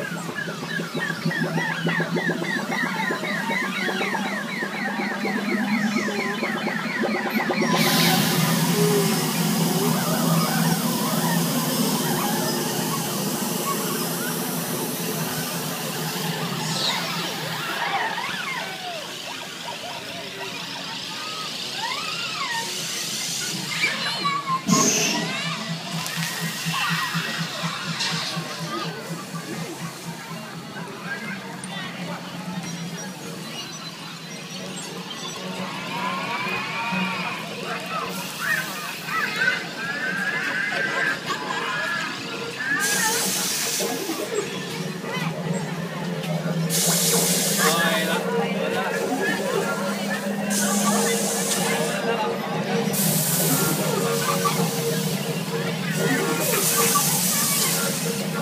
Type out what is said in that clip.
Yeah.